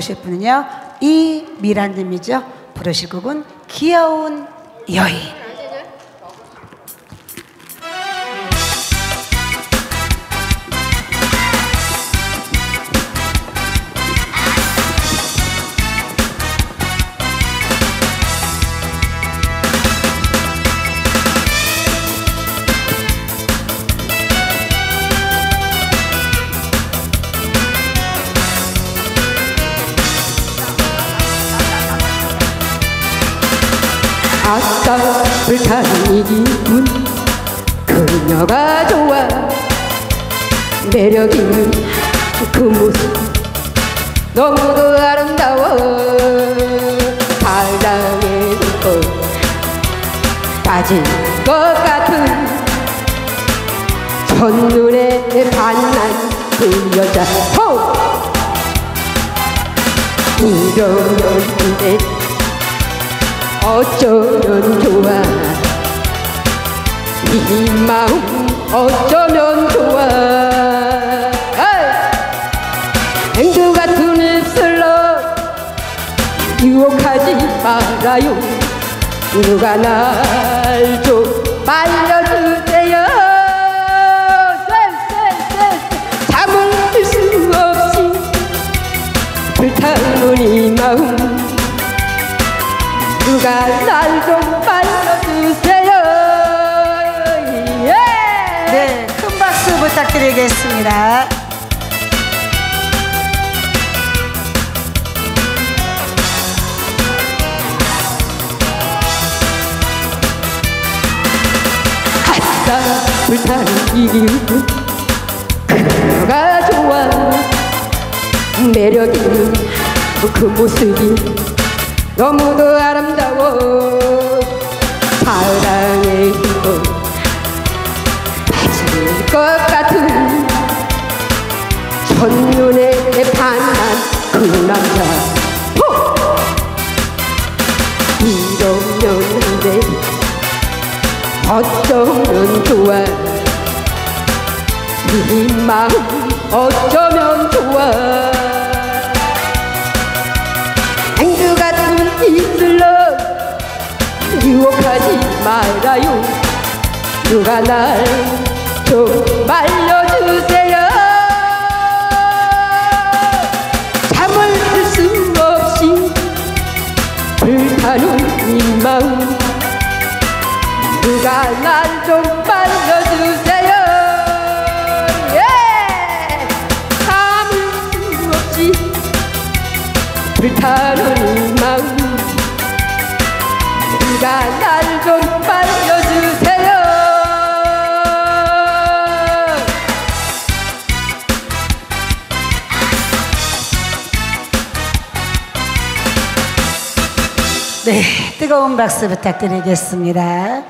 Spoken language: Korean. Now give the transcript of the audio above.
오실 분은요 이미란님이죠. 부르실 곡은 귀여운 여인. 아까 불타는 이 기분 그녀가 좋아 매력 있는 그 모습. 너무도 아름다워. 바닥에 눕고 빠질 것 같은 첫눈에 반한 그 여자. 호! 이러는데 어쩌면 좋아? 이 마음 어쩌면 좋아? 앵두 같은 입술로 유혹하지 말아요. 누가 날 좀 말려주세요. 참을 수 없이 불타는 이 마음 누가 날 좀 빨려주세요 예! 네, 큰 박수 부탁드리겠습니다. 아싸 불타는 이 기분 그녀가 좋아 매력 있는 그 모습이 너무도 아름다워. 사랑의 힘도 빠질 것 같은 첫눈에 반한 그 남자. 호! 이러면 안돼 어쩌면 좋아? 이 마음 어쩌면 좋아 입술로 유혹하지 말아요. 누가 날 좀 말려주세요. 참을 수 없이 불타는 이 마음. 누가 날 네, 뜨거운 박수 부탁드리겠습니다.